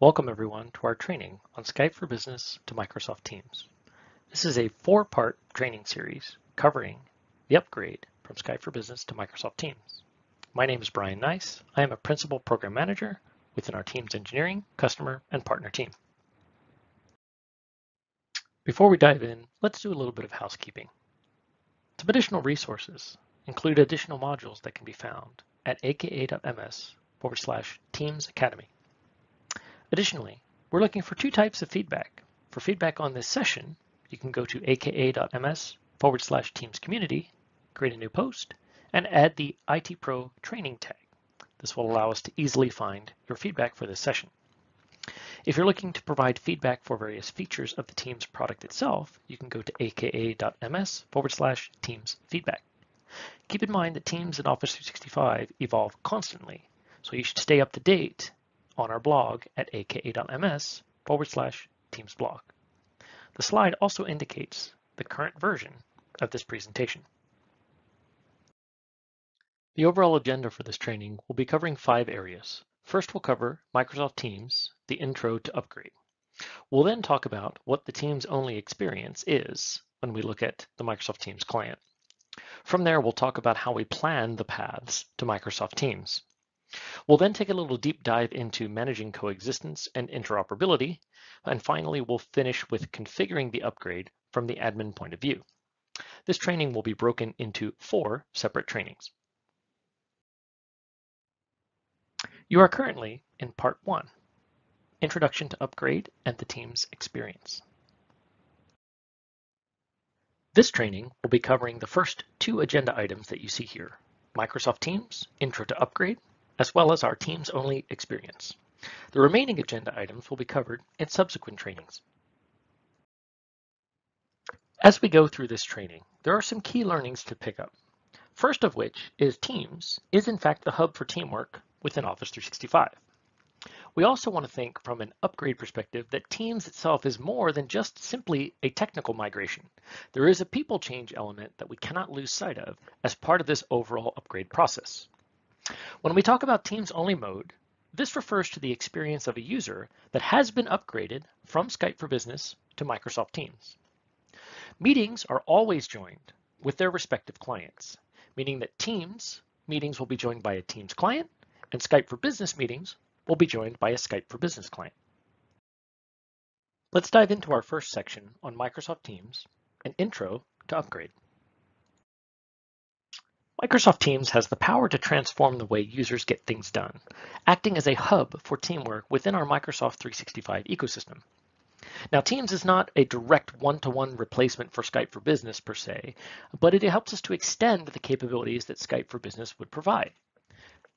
Welcome everyone to our training on Skype for Business to Microsoft Teams. This is a four-part training series covering the upgrade from Skype for Business to Microsoft Teams. My name is Brian Nice. I am a Principal Program Manager within our Teams Engineering, Customer, and Partner team. Before we dive in, let's do a little bit of housekeeping. Some additional resources include additional modules that can be found at aka.ms forward slash Teams Academy. Additionally, we're looking for two types of feedback. For feedback on this session, you can go to aka.ms forward slash Teams Community, create a new post, and add the IT Pro training tag. This will allow us to easily find your feedback for this session. If you're looking to provide feedback for various features of the Teams product itself, you can go to aka.ms forward slash Teams feedback. Keep in mind that Teams and Office 365 evolve constantly, so you should stay up to date on our blog at aka.ms forward slash Teams blog. The slide also indicates the current version of this presentation. The overall agenda for this training will be covering five areas. First, we'll cover Microsoft Teams, the intro to upgrade. We'll then talk about what the Teams only experience is when we look at the Microsoft Teams client. From there, we'll talk about how we plan the paths to Microsoft Teams. We'll then take a little deep dive into managing coexistence and interoperability. And finally, we'll finish with configuring the upgrade from the admin point of view. This training will be broken into four separate trainings. You are currently in part one, Introduction to Upgrade and the Teams Experience. This training will be covering the first two agenda items that you see here, Microsoft Teams, Intro to Upgrade, as well as our Teams-only experience. The remaining agenda items will be covered in subsequent trainings. As we go through this training, there are some key learnings to pick up. First of which is Teams is in fact the hub for teamwork within Office 365. We also want to think from an upgrade perspective that Teams itself is more than just simply a technical migration. There is a people change element that we cannot lose sight of as part of this overall upgrade process. When we talk about Teams only mode, this refers to the experience of a user that has been upgraded from Skype for Business to Microsoft Teams. Meetings are always joined with their respective clients, meaning that Teams meetings will be joined by a Teams client and Skype for Business meetings will be joined by a Skype for Business client. Let's dive into our first section on Microsoft Teams, an intro to upgrade. Microsoft Teams has the power to transform the way users get things done, acting as a hub for teamwork within our Microsoft 365 ecosystem. Now, Teams is not a direct one-to-one -one replacement for Skype for Business per se, but it helps us to extend the capabilities that Skype for Business would provide.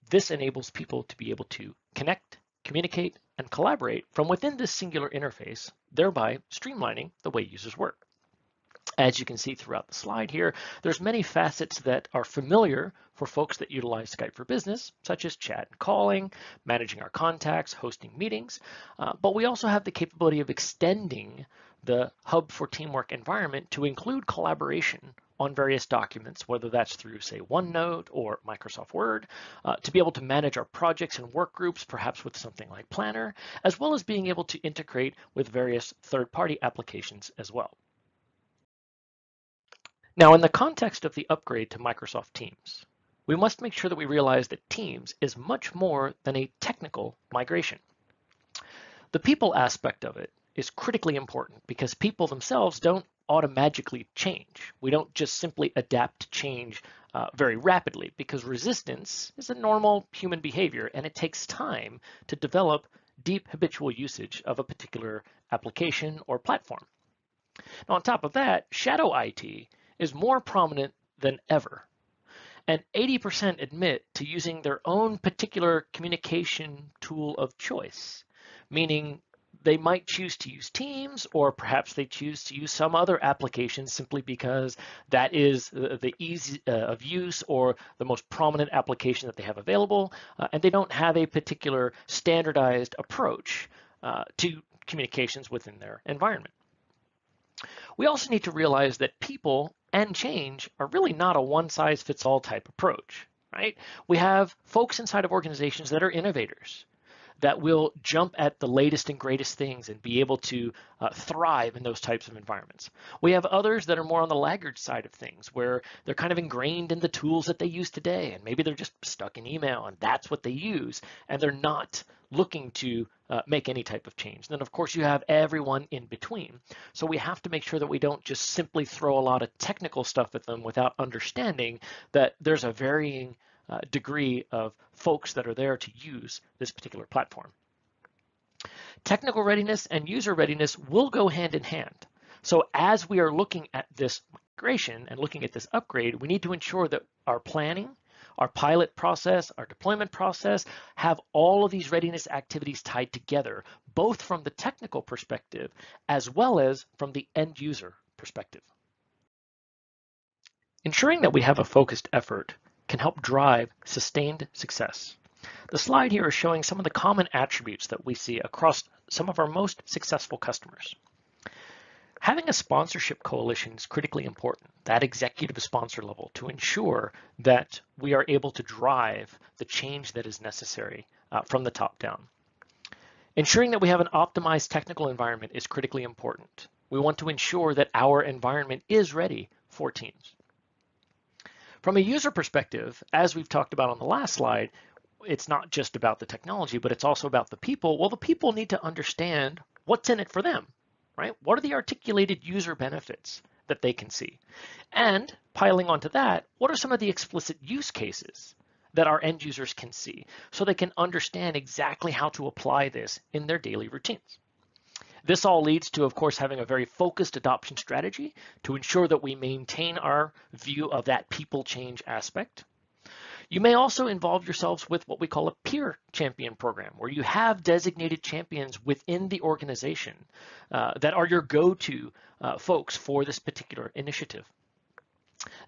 This enables people to be able to connect, communicate, and collaborate from within this singular interface, thereby streamlining the way users work. As you can see throughout the slide here, there's many facets that are familiar for folks that utilize Skype for Business, such as chat and calling, managing our contacts, hosting meetings, uh, but we also have the capability of extending the Hub for Teamwork environment to include collaboration on various documents, whether that's through, say, OneNote or Microsoft Word, uh, to be able to manage our projects and work groups, perhaps with something like Planner, as well as being able to integrate with various third-party applications as well. Now, in the context of the upgrade to Microsoft Teams, we must make sure that we realize that Teams is much more than a technical migration. The people aspect of it is critically important because people themselves don't automatically change. We don't just simply adapt to change uh, very rapidly because resistance is a normal human behavior and it takes time to develop deep habitual usage of a particular application or platform. Now, on top of that, shadow IT is more prominent than ever. And 80% admit to using their own particular communication tool of choice, meaning they might choose to use Teams or perhaps they choose to use some other application simply because that is the ease uh, of use or the most prominent application that they have available uh, and they don't have a particular standardized approach uh, to communications within their environment. We also need to realize that people and change are really not a one size fits all type approach, right? We have folks inside of organizations that are innovators. That will jump at the latest and greatest things and be able to uh, thrive in those types of environments. We have others that are more on the laggard side of things where they're kind of ingrained in the tools that they use today and maybe they're just stuck in email and that's what they use and they're not looking to uh, make any type of change. Then of course you have everyone in between. So we have to make sure that we don't just simply throw a lot of technical stuff at them without understanding that there's a varying uh, degree of folks that are there to use this particular platform. Technical readiness and user readiness will go hand in hand. So as we are looking at this migration and looking at this upgrade, we need to ensure that our planning, our pilot process, our deployment process have all of these readiness activities tied together, both from the technical perspective as well as from the end user perspective. Ensuring that we have a focused effort can help drive sustained success. The slide here is showing some of the common attributes that we see across some of our most successful customers. Having a sponsorship coalition is critically important, that executive sponsor level, to ensure that we are able to drive the change that is necessary uh, from the top down. Ensuring that we have an optimized technical environment is critically important. We want to ensure that our environment is ready for teams. From a user perspective, as we've talked about on the last slide, it's not just about the technology, but it's also about the people. Well, the people need to understand what's in it for them, right? What are the articulated user benefits that they can see? And piling onto that, what are some of the explicit use cases that our end users can see so they can understand exactly how to apply this in their daily routines? This all leads to, of course, having a very focused adoption strategy to ensure that we maintain our view of that people change aspect. You may also involve yourselves with what we call a peer champion program, where you have designated champions within the organization uh, that are your go-to uh, folks for this particular initiative.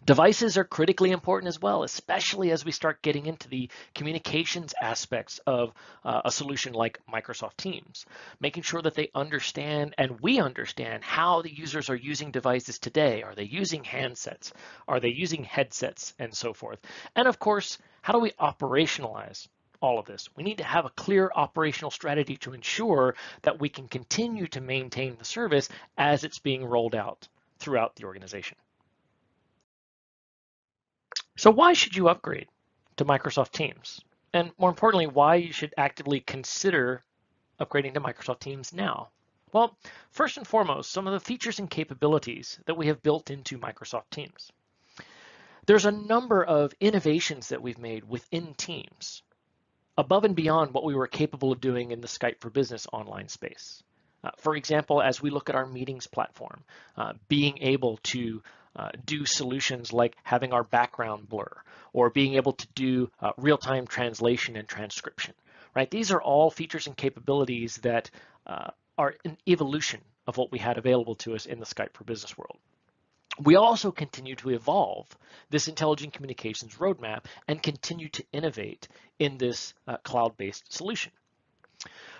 Devices are critically important as well, especially as we start getting into the communications aspects of uh, a solution like Microsoft Teams, making sure that they understand and we understand how the users are using devices today. Are they using handsets? Are they using headsets and so forth? And of course, how do we operationalize all of this. We need to have a clear operational strategy to ensure that we can continue to maintain the service as it's being rolled out throughout the organization. So why should you upgrade to Microsoft Teams? And more importantly, why you should actively consider upgrading to Microsoft Teams now? Well, first and foremost, some of the features and capabilities that we have built into Microsoft Teams. There's a number of innovations that we've made within Teams, above and beyond what we were capable of doing in the Skype for Business online space. Uh, for example, as we look at our meetings platform, uh, being able to uh, do solutions like having our background blur or being able to do uh, real-time translation and transcription, right? These are all features and capabilities that uh, are an evolution of what we had available to us in the Skype for Business world. We also continue to evolve this intelligent communications roadmap and continue to innovate in this uh, cloud-based solution.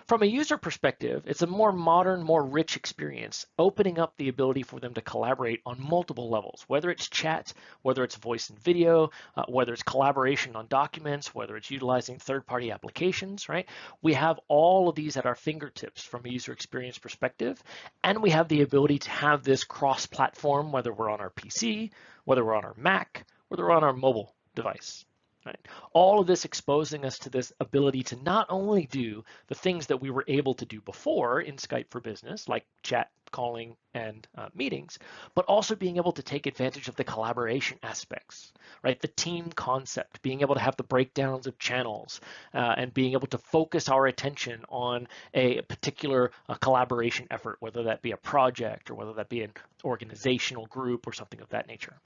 From a user perspective, it's a more modern, more rich experience, opening up the ability for them to collaborate on multiple levels, whether it's chat, whether it's voice and video, uh, whether it's collaboration on documents, whether it's utilizing third-party applications, right? We have all of these at our fingertips from a user experience perspective, and we have the ability to have this cross-platform, whether we're on our PC, whether we're on our Mac, whether we're on our mobile device. Right? All of this exposing us to this ability to not only do the things that we were able to do before in Skype for Business, like chat, calling, and uh, meetings, but also being able to take advantage of the collaboration aspects, right? The team concept, being able to have the breakdowns of channels, uh, and being able to focus our attention on a particular uh, collaboration effort, whether that be a project or whether that be an organizational group or something of that nature.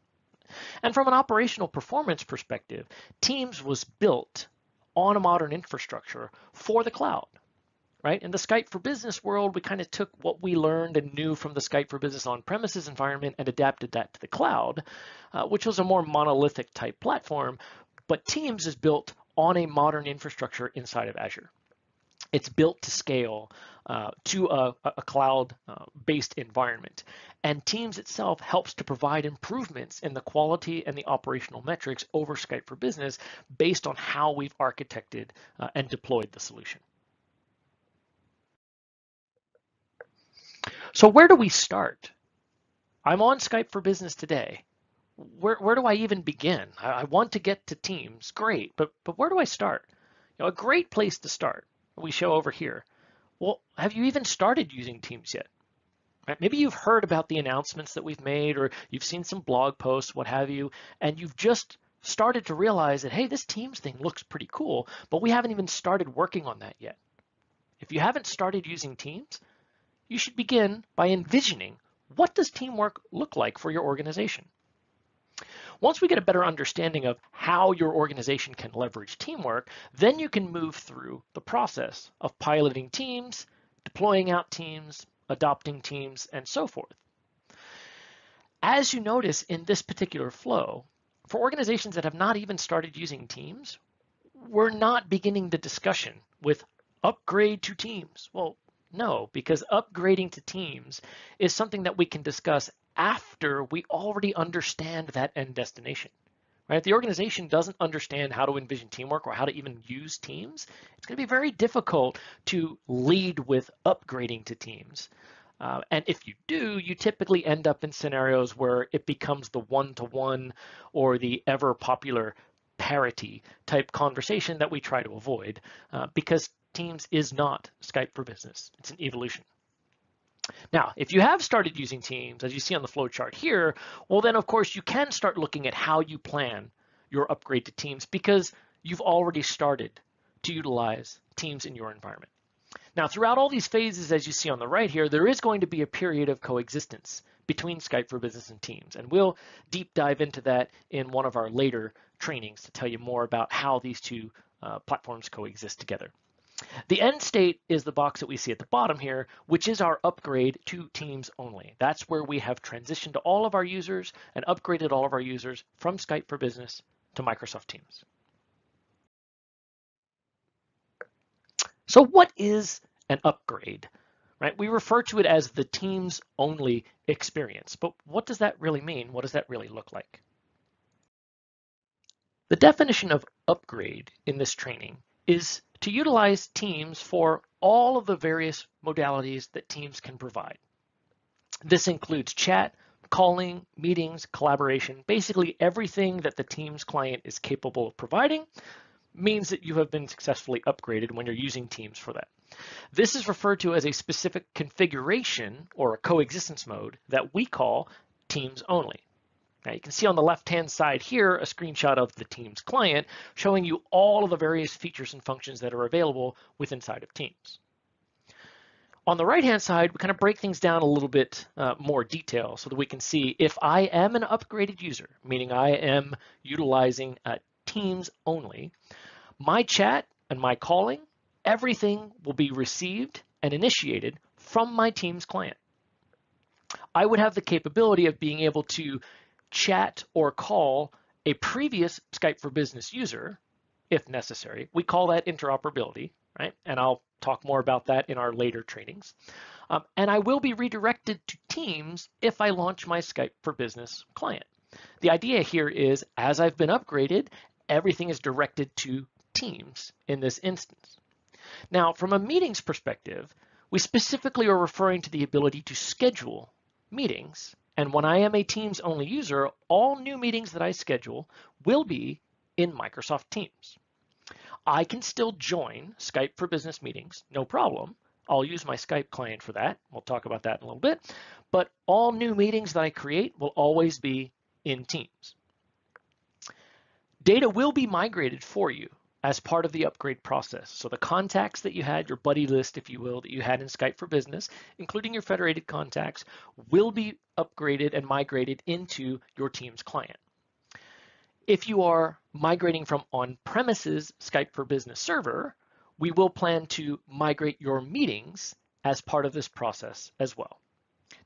And from an operational performance perspective, Teams was built on a modern infrastructure for the cloud, right? In the Skype for Business world, we kind of took what we learned and knew from the Skype for Business on-premises environment and adapted that to the cloud, uh, which was a more monolithic type platform. But Teams is built on a modern infrastructure inside of Azure it's built to scale uh, to a, a cloud-based uh, environment. And Teams itself helps to provide improvements in the quality and the operational metrics over Skype for Business based on how we've architected uh, and deployed the solution. So where do we start? I'm on Skype for Business today. Where, where do I even begin? I, I want to get to Teams, great, but, but where do I start? You know, a great place to start we show over here. Well, have you even started using Teams yet? Right? Maybe you've heard about the announcements that we've made, or you've seen some blog posts, what have you, and you've just started to realize that, hey, this Teams thing looks pretty cool, but we haven't even started working on that yet. If you haven't started using Teams, you should begin by envisioning what does teamwork look like for your organization? Once we get a better understanding of how your organization can leverage teamwork, then you can move through the process of piloting teams, deploying out teams, adopting teams, and so forth. As you notice in this particular flow, for organizations that have not even started using Teams, we're not beginning the discussion with upgrade to Teams. Well, no, because upgrading to Teams is something that we can discuss after we already understand that end destination. Right? If the organization doesn't understand how to envision teamwork or how to even use Teams, it's going to be very difficult to lead with upgrading to Teams. Uh, and if you do, you typically end up in scenarios where it becomes the one-to-one or the ever popular parity type conversation that we try to avoid uh, because Teams is not Skype for Business. It's an evolution. Now, if you have started using Teams, as you see on the flow chart here, well, then of course you can start looking at how you plan your upgrade to Teams because you've already started to utilize Teams in your environment. Now, throughout all these phases, as you see on the right here, there is going to be a period of coexistence between Skype for Business and Teams, and we'll deep dive into that in one of our later trainings to tell you more about how these two uh, platforms coexist together. The end state is the box that we see at the bottom here, which is our upgrade to Teams only. That's where we have transitioned all of our users and upgraded all of our users from Skype for Business to Microsoft Teams. So what is an upgrade? Right? We refer to it as the Teams only experience, but what does that really mean? What does that really look like? The definition of upgrade in this training is to utilize Teams for all of the various modalities that Teams can provide. This includes chat, calling, meetings, collaboration, basically everything that the Teams client is capable of providing means that you have been successfully upgraded when you're using Teams for that. This is referred to as a specific configuration or a coexistence mode that we call Teams only. Now you can see on the left-hand side here a screenshot of the Teams client showing you all of the various features and functions that are available with inside of Teams. On the right-hand side, we kind of break things down a little bit uh, more detail so that we can see if I am an upgraded user, meaning I am utilizing uh, Teams only, my chat and my calling, everything will be received and initiated from my Teams client. I would have the capability of being able to chat or call a previous Skype for Business user if necessary. We call that interoperability, right? And I'll talk more about that in our later trainings. Um, and I will be redirected to Teams if I launch my Skype for Business client. The idea here is as I've been upgraded, everything is directed to Teams in this instance. Now, from a meetings perspective, we specifically are referring to the ability to schedule meetings and when I am a Teams only user, all new meetings that I schedule will be in Microsoft Teams. I can still join Skype for business meetings, no problem. I'll use my Skype client for that. We'll talk about that in a little bit. But all new meetings that I create will always be in Teams. Data will be migrated for you as part of the upgrade process. So the contacts that you had, your buddy list, if you will, that you had in Skype for Business, including your federated contacts, will be upgraded and migrated into your Teams client. If you are migrating from on-premises Skype for Business server, we will plan to migrate your meetings as part of this process as well.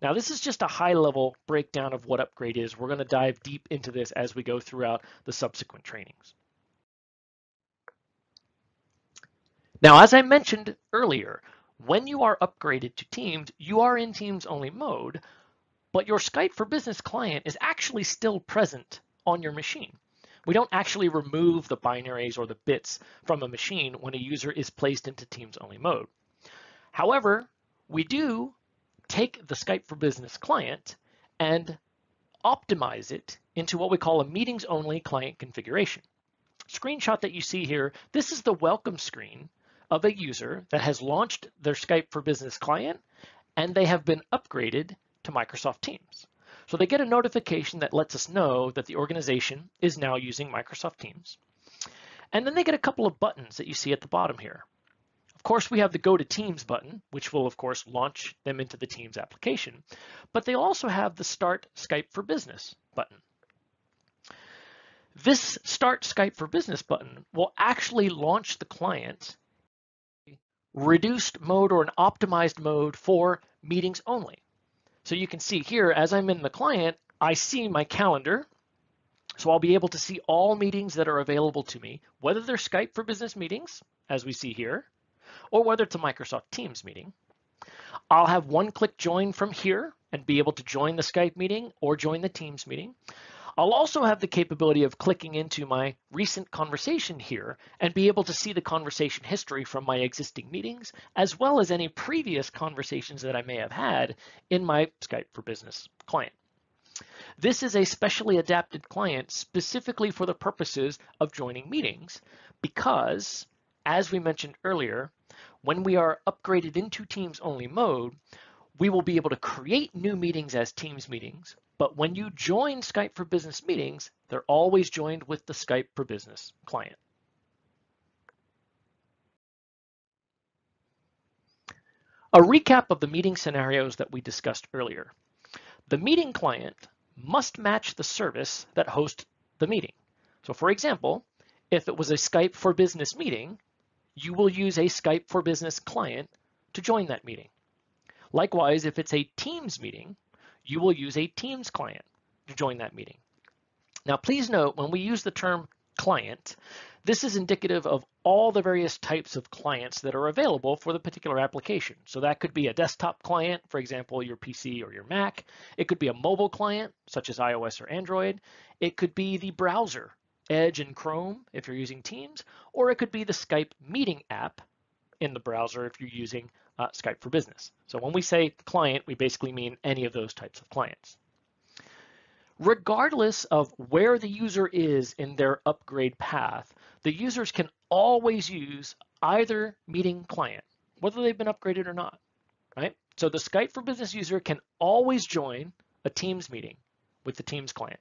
Now, this is just a high level breakdown of what upgrade is. We're gonna dive deep into this as we go throughout the subsequent trainings. Now, as I mentioned earlier, when you are upgraded to Teams, you are in Teams only mode, but your Skype for Business client is actually still present on your machine. We don't actually remove the binaries or the bits from a machine when a user is placed into Teams only mode. However, we do take the Skype for Business client and optimize it into what we call a meetings only client configuration. Screenshot that you see here, this is the welcome screen of a user that has launched their Skype for Business client and they have been upgraded to Microsoft Teams. So they get a notification that lets us know that the organization is now using Microsoft Teams. And then they get a couple of buttons that you see at the bottom here. Of course, we have the Go to Teams button, which will, of course, launch them into the Teams application. But they also have the Start Skype for Business button. This Start Skype for Business button will actually launch the client reduced mode or an optimized mode for meetings only. So you can see here, as I'm in the client, I see my calendar. So I'll be able to see all meetings that are available to me, whether they're Skype for business meetings, as we see here, or whether it's a Microsoft Teams meeting. I'll have one click join from here and be able to join the Skype meeting or join the Teams meeting. I'll also have the capability of clicking into my recent conversation here and be able to see the conversation history from my existing meetings, as well as any previous conversations that I may have had in my Skype for Business client. This is a specially adapted client specifically for the purposes of joining meetings because, as we mentioned earlier, when we are upgraded into Teams only mode, we will be able to create new meetings as Teams meetings, but when you join Skype for Business meetings, they're always joined with the Skype for Business client. A recap of the meeting scenarios that we discussed earlier. The meeting client must match the service that hosts the meeting. So for example, if it was a Skype for Business meeting, you will use a Skype for Business client to join that meeting. Likewise, if it's a Teams meeting, you will use a Teams client to join that meeting. Now, please note when we use the term client, this is indicative of all the various types of clients that are available for the particular application. So that could be a desktop client, for example, your PC or your Mac. It could be a mobile client, such as iOS or Android. It could be the browser, Edge and Chrome, if you're using Teams, or it could be the Skype meeting app in the browser if you're using uh, Skype for Business. So when we say client, we basically mean any of those types of clients. Regardless of where the user is in their upgrade path, the users can always use either meeting client, whether they've been upgraded or not, right? So the Skype for Business user can always join a Teams meeting with the Teams client.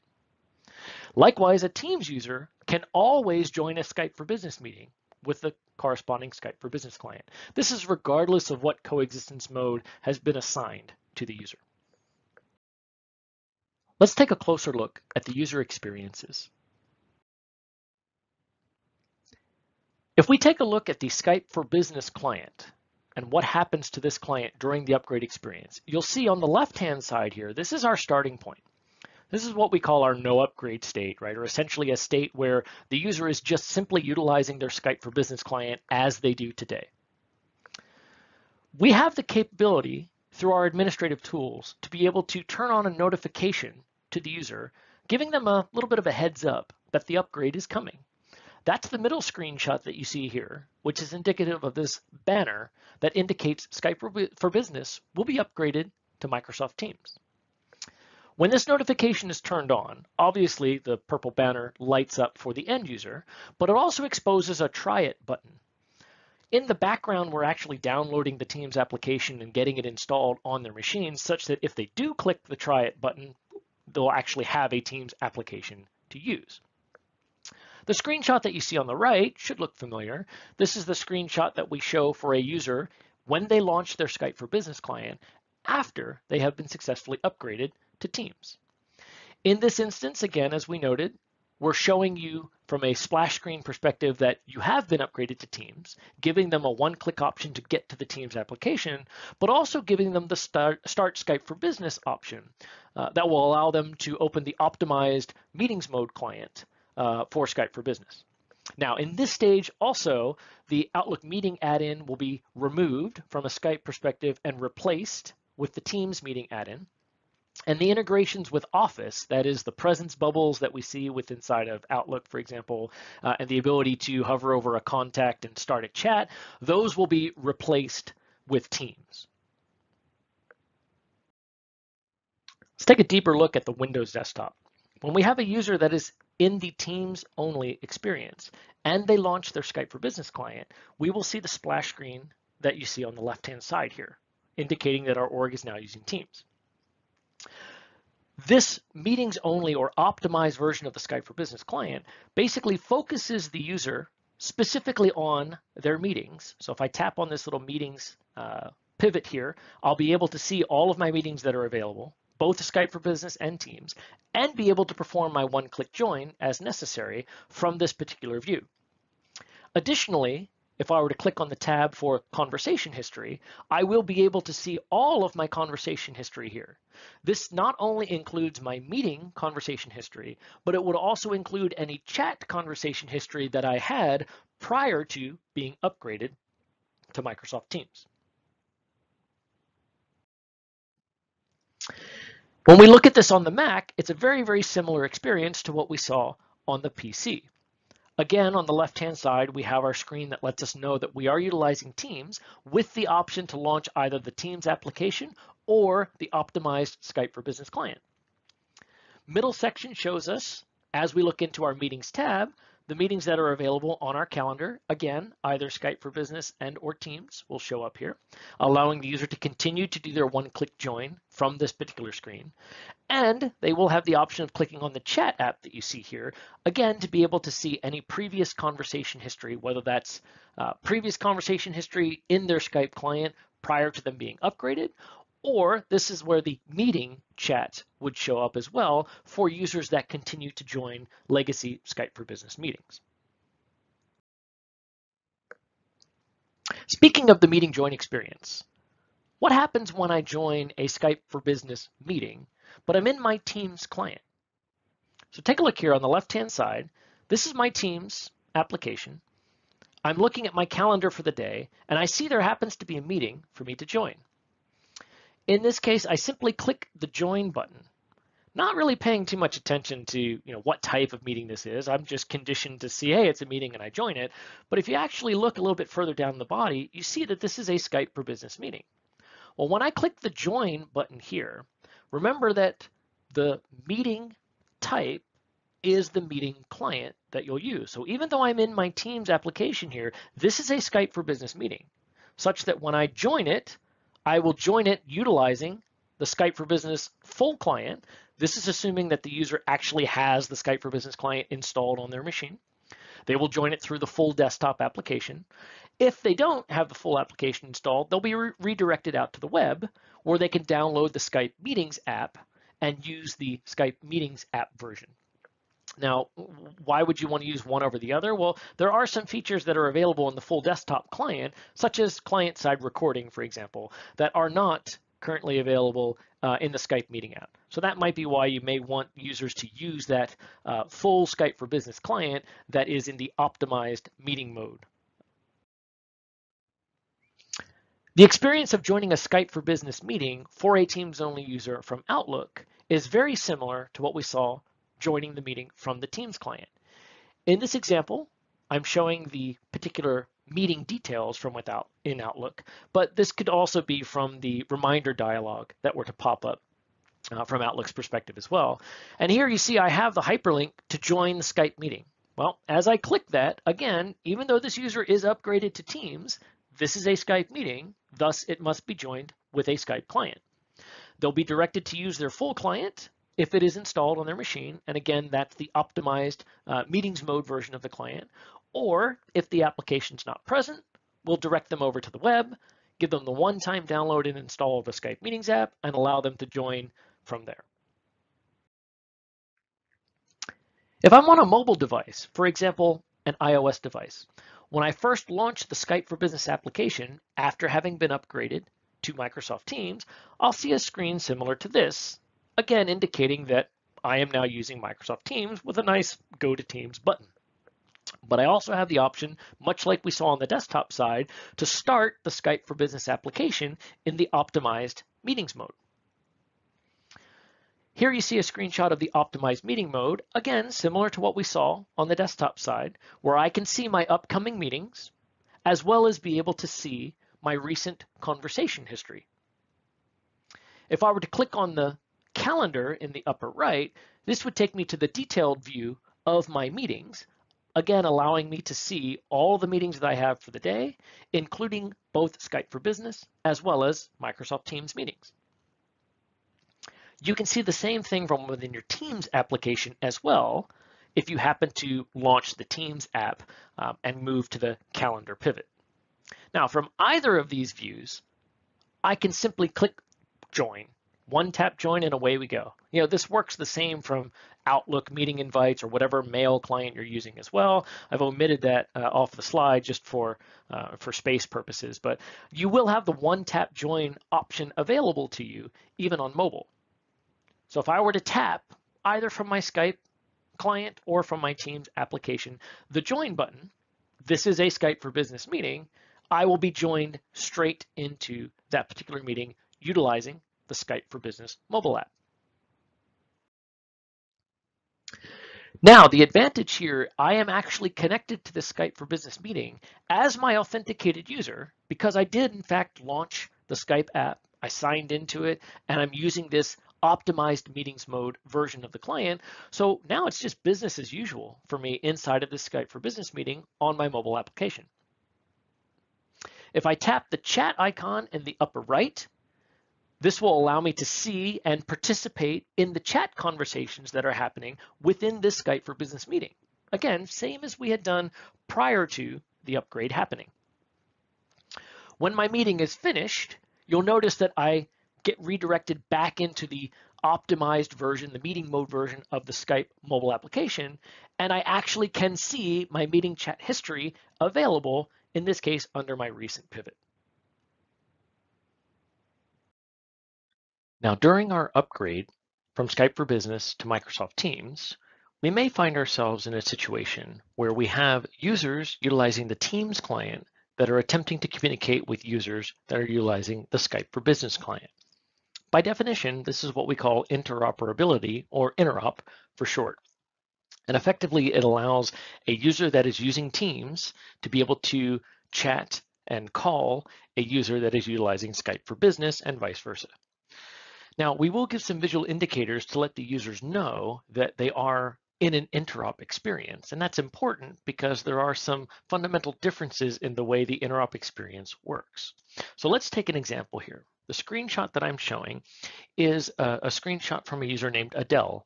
Likewise, a Teams user can always join a Skype for Business meeting with the corresponding Skype for Business client. This is regardless of what coexistence mode has been assigned to the user. Let's take a closer look at the user experiences. If we take a look at the Skype for Business client and what happens to this client during the upgrade experience, you'll see on the left-hand side here, this is our starting point. This is what we call our no upgrade state, right? Or essentially a state where the user is just simply utilizing their Skype for Business client as they do today. We have the capability through our administrative tools to be able to turn on a notification to the user, giving them a little bit of a heads up that the upgrade is coming. That's the middle screenshot that you see here, which is indicative of this banner that indicates Skype for Business will be upgraded to Microsoft Teams. When this notification is turned on, obviously the purple banner lights up for the end user, but it also exposes a try it button. In the background, we're actually downloading the Teams application and getting it installed on their machines such that if they do click the try it button, they'll actually have a Teams application to use. The screenshot that you see on the right should look familiar. This is the screenshot that we show for a user when they launch their Skype for Business client after they have been successfully upgraded to Teams. In this instance, again, as we noted, we're showing you from a splash screen perspective that you have been upgraded to Teams, giving them a one-click option to get to the Teams application, but also giving them the Start, start Skype for Business option uh, that will allow them to open the optimized meetings mode client uh, for Skype for Business. Now, in this stage, also, the Outlook meeting add-in will be removed from a Skype perspective and replaced with the Teams meeting add-in. And the integrations with Office, that is the presence bubbles that we see with inside of Outlook, for example, uh, and the ability to hover over a contact and start a chat, those will be replaced with Teams. Let's take a deeper look at the Windows desktop. When we have a user that is in the Teams only experience and they launch their Skype for Business client, we will see the splash screen that you see on the left-hand side here, indicating that our org is now using Teams. This meetings only or optimized version of the Skype for Business client basically focuses the user specifically on their meetings. So if I tap on this little meetings uh, pivot here, I'll be able to see all of my meetings that are available, both Skype for Business and Teams, and be able to perform my one-click join as necessary from this particular view. Additionally, if I were to click on the tab for conversation history, I will be able to see all of my conversation history here. This not only includes my meeting conversation history, but it would also include any chat conversation history that I had prior to being upgraded to Microsoft Teams. When we look at this on the Mac, it's a very, very similar experience to what we saw on the PC. Again, on the left-hand side, we have our screen that lets us know that we are utilizing Teams with the option to launch either the Teams application or the optimized Skype for Business client. Middle section shows us, as we look into our Meetings tab, the meetings that are available on our calendar, again, either Skype for Business and or Teams will show up here, allowing the user to continue to do their one-click join from this particular screen. And they will have the option of clicking on the chat app that you see here, again, to be able to see any previous conversation history, whether that's uh, previous conversation history in their Skype client prior to them being upgraded, or this is where the meeting chat would show up as well for users that continue to join legacy Skype for Business meetings. Speaking of the meeting join experience, what happens when I join a Skype for Business meeting, but I'm in my Teams client? So take a look here on the left-hand side. This is my Teams application. I'm looking at my calendar for the day, and I see there happens to be a meeting for me to join. In this case, I simply click the join button, not really paying too much attention to you know what type of meeting this is. I'm just conditioned to see, hey, it's a meeting and I join it. But if you actually look a little bit further down the body, you see that this is a Skype for Business meeting. Well, when I click the join button here, remember that the meeting type is the meeting client that you'll use. So even though I'm in my Teams application here, this is a Skype for Business meeting, such that when I join it, I will join it utilizing the Skype for Business full client. This is assuming that the user actually has the Skype for Business client installed on their machine. They will join it through the full desktop application. If they don't have the full application installed, they'll be re redirected out to the web where they can download the Skype Meetings app and use the Skype Meetings app version. Now, why would you want to use one over the other? Well, there are some features that are available in the full desktop client, such as client-side recording, for example, that are not currently available uh, in the Skype meeting app. So that might be why you may want users to use that uh, full Skype for Business client that is in the optimized meeting mode. The experience of joining a Skype for Business meeting for a Teams-only user from Outlook is very similar to what we saw joining the meeting from the Teams client. In this example, I'm showing the particular meeting details from without in Outlook, but this could also be from the reminder dialog that were to pop up uh, from Outlook's perspective as well. And here you see I have the hyperlink to join the Skype meeting. Well, as I click that, again, even though this user is upgraded to Teams, this is a Skype meeting, thus it must be joined with a Skype client. They'll be directed to use their full client, if it is installed on their machine. And again, that's the optimized uh, meetings mode version of the client. Or if the application's not present, we'll direct them over to the web, give them the one-time download and install of the Skype Meetings app, and allow them to join from there. If I'm on a mobile device, for example, an iOS device, when I first launch the Skype for Business application after having been upgraded to Microsoft Teams, I'll see a screen similar to this again indicating that I am now using Microsoft Teams with a nice Go to Teams button. But I also have the option, much like we saw on the desktop side, to start the Skype for Business application in the optimized meetings mode. Here you see a screenshot of the optimized meeting mode, again, similar to what we saw on the desktop side, where I can see my upcoming meetings, as well as be able to see my recent conversation history. If I were to click on the calendar in the upper right, this would take me to the detailed view of my meetings, again allowing me to see all the meetings that I have for the day, including both Skype for Business as well as Microsoft Teams meetings. You can see the same thing from within your Teams application as well if you happen to launch the Teams app um, and move to the calendar pivot. Now from either of these views, I can simply click join, one tap join and away we go. You know, this works the same from Outlook meeting invites or whatever mail client you're using as well. I've omitted that uh, off the slide just for uh, for space purposes, but you will have the one tap join option available to you even on mobile. So if I were to tap either from my Skype client or from my Teams application, the join button, this is a Skype for Business meeting, I will be joined straight into that particular meeting utilizing the Skype for Business mobile app. Now, the advantage here, I am actually connected to the Skype for Business meeting as my authenticated user because I did in fact launch the Skype app. I signed into it and I'm using this optimized meetings mode version of the client. So now it's just business as usual for me inside of the Skype for Business meeting on my mobile application. If I tap the chat icon in the upper right, this will allow me to see and participate in the chat conversations that are happening within this Skype for Business meeting. Again, same as we had done prior to the upgrade happening. When my meeting is finished, you'll notice that I get redirected back into the optimized version, the meeting mode version of the Skype mobile application, and I actually can see my meeting chat history available, in this case, under my recent pivot. Now, during our upgrade from Skype for Business to Microsoft Teams, we may find ourselves in a situation where we have users utilizing the Teams client that are attempting to communicate with users that are utilizing the Skype for Business client. By definition, this is what we call interoperability or interop for short. And effectively, it allows a user that is using Teams to be able to chat and call a user that is utilizing Skype for Business and vice versa. Now, we will give some visual indicators to let the users know that they are in an interop experience. And that's important because there are some fundamental differences in the way the interop experience works. So let's take an example here. The screenshot that I'm showing is a, a screenshot from a user named Adele,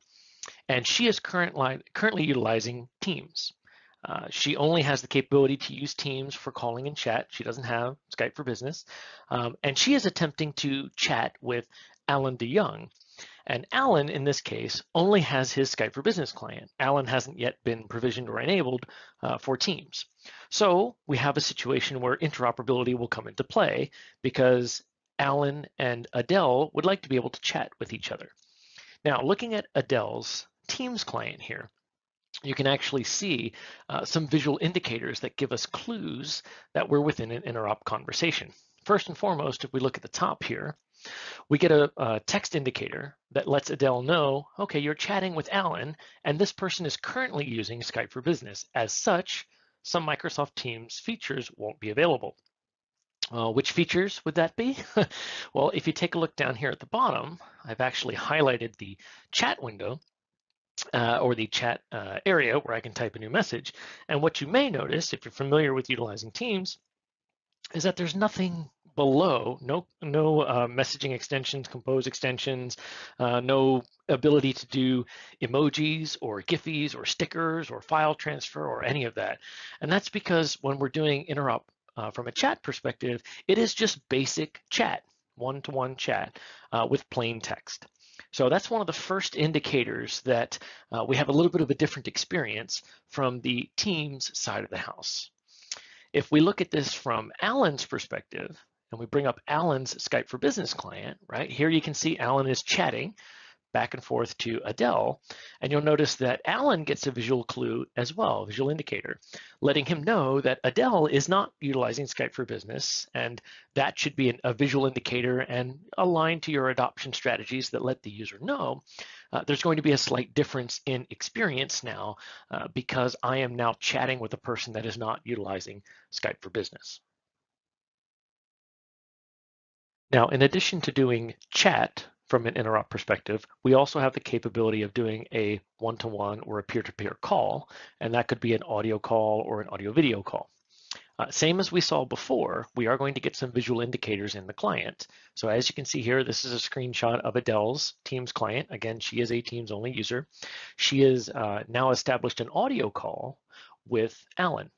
and she is current currently utilizing Teams. Uh, she only has the capability to use Teams for calling and chat. She doesn't have Skype for Business. Um, and she is attempting to chat with Alan DeYoung. And Alan, in this case, only has his Skype for Business client. Alan hasn't yet been provisioned or enabled uh, for Teams. So we have a situation where interoperability will come into play because Alan and Adele would like to be able to chat with each other. Now, looking at Adele's Teams client here, you can actually see uh, some visual indicators that give us clues that we're within an interop conversation. First and foremost, if we look at the top here, we get a, a, text indicator that lets Adele know, okay, you're chatting with Alan, and this person is currently using Skype for Business. As such, some Microsoft Teams features won't be available. Uh, which features would that be? well, if you take a look down here at the bottom, I've actually highlighted the chat window uh, or the chat uh, area where I can type a new message. And what you may notice, if you're familiar with utilizing Teams, is that there's nothing below, no, no uh, messaging extensions, compose extensions, uh, no ability to do emojis or Giphies or stickers or file transfer or any of that. And that's because when we're doing interop uh, from a chat perspective, it is just basic chat, one-to-one -one chat uh, with plain text. So that's one of the first indicators that uh, we have a little bit of a different experience from the Teams side of the house. If we look at this from Alan's perspective, and we bring up Alan's Skype for Business client, right? Here you can see Alan is chatting back and forth to Adele. And you'll notice that Alan gets a visual clue as well, visual indicator, letting him know that Adele is not utilizing Skype for Business. And that should be an, a visual indicator and aligned to your adoption strategies that let the user know uh, there's going to be a slight difference in experience now uh, because I am now chatting with a person that is not utilizing Skype for Business. Now, in addition to doing chat from an interop perspective, we also have the capability of doing a one-to-one or a peer-to-peer call, and that could be an audio call or an audio video call. Uh, same as we saw before, we are going to get some visual indicators in the client. So as you can see here, this is a screenshot of Adele's Teams client. Again, she is a Teams only user. She has uh, now established an audio call with Alan.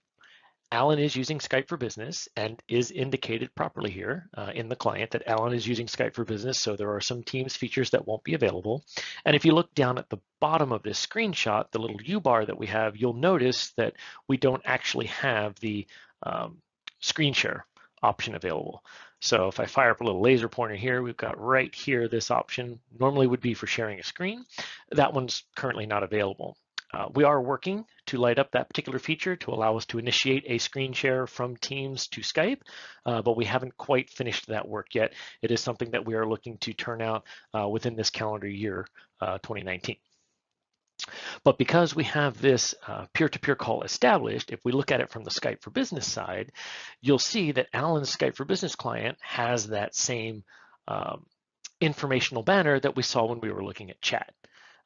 Alan is using Skype for Business and is indicated properly here uh, in the client that Alan is using Skype for Business. So there are some Teams features that won't be available. And if you look down at the bottom of this screenshot, the little U bar that we have, you'll notice that we don't actually have the um, screen share option available. So if I fire up a little laser pointer here, we've got right here this option normally would be for sharing a screen. That one's currently not available. Uh, we are working to light up that particular feature to allow us to initiate a screen share from Teams to Skype, uh, but we haven't quite finished that work yet. It is something that we are looking to turn out uh, within this calendar year, uh, 2019. But because we have this uh, peer-to-peer -peer call established, if we look at it from the Skype for Business side, you'll see that Alan's Skype for Business client has that same um, informational banner that we saw when we were looking at chat.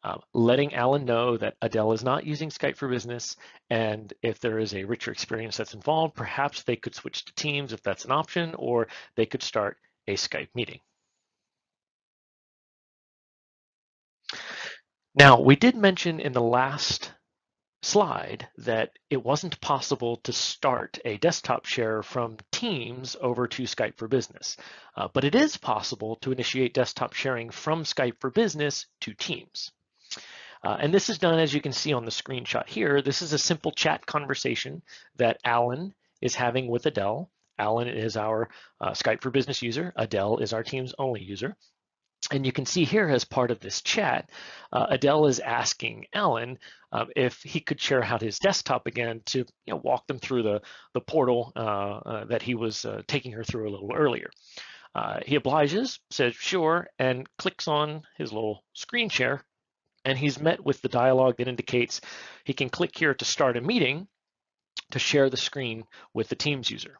Uh, letting Alan know that Adele is not using Skype for Business, and if there is a richer experience that's involved, perhaps they could switch to Teams if that's an option, or they could start a Skype meeting. Now, we did mention in the last slide that it wasn't possible to start a desktop share from Teams over to Skype for Business, uh, but it is possible to initiate desktop sharing from Skype for Business to Teams. Uh, and this is done as you can see on the screenshot here. This is a simple chat conversation that Alan is having with Adele. Alan is our uh, Skype for Business user. Adele is our Teams only user. And you can see here as part of this chat, uh, Adele is asking Alan uh, if he could share out his desktop again to you know, walk them through the, the portal uh, uh that he was uh, taking her through a little earlier. Uh, he obliges, says sure, and clicks on his little screen share and he's met with the dialog that indicates he can click here to start a meeting to share the screen with the Teams user.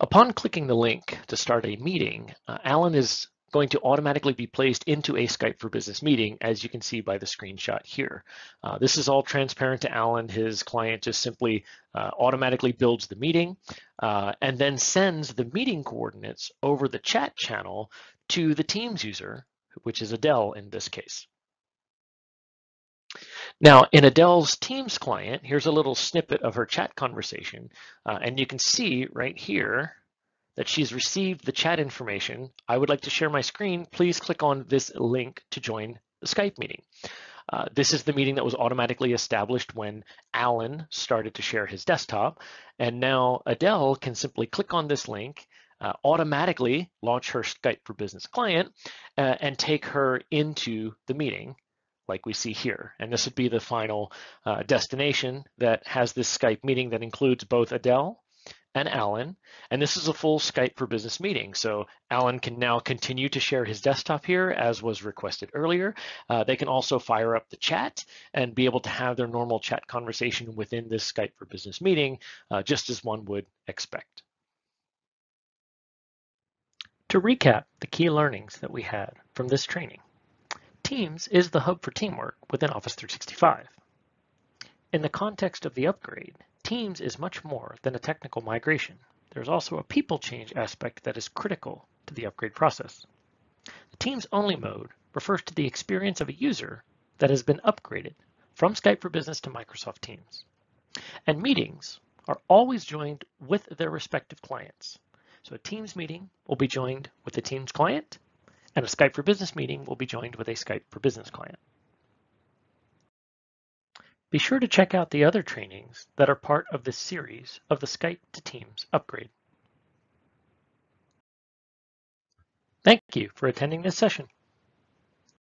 Upon clicking the link to start a meeting, uh, Alan is going to automatically be placed into a Skype for Business meeting, as you can see by the screenshot here. Uh, this is all transparent to Alan. His client just simply uh, automatically builds the meeting uh, and then sends the meeting coordinates over the chat channel to the Teams user which is Adele in this case. Now, in Adele's Teams client, here's a little snippet of her chat conversation, uh, and you can see right here that she's received the chat information. I would like to share my screen. Please click on this link to join the Skype meeting. Uh, this is the meeting that was automatically established when Alan started to share his desktop. And now Adele can simply click on this link uh, automatically launch her Skype for Business client uh, and take her into the meeting like we see here. And this would be the final uh, destination that has this Skype meeting that includes both Adele and Alan. And this is a full Skype for Business meeting. So Alan can now continue to share his desktop here as was requested earlier. Uh, they can also fire up the chat and be able to have their normal chat conversation within this Skype for Business meeting, uh, just as one would expect. To recap the key learnings that we had from this training, Teams is the hub for teamwork within Office 365. In the context of the upgrade, Teams is much more than a technical migration. There's also a people change aspect that is critical to the upgrade process. The Teams only mode refers to the experience of a user that has been upgraded from Skype for Business to Microsoft Teams. And meetings are always joined with their respective clients. So a Teams meeting will be joined with a Teams client, and a Skype for Business meeting will be joined with a Skype for Business client. Be sure to check out the other trainings that are part of this series of the Skype to Teams upgrade. Thank you for attending this session.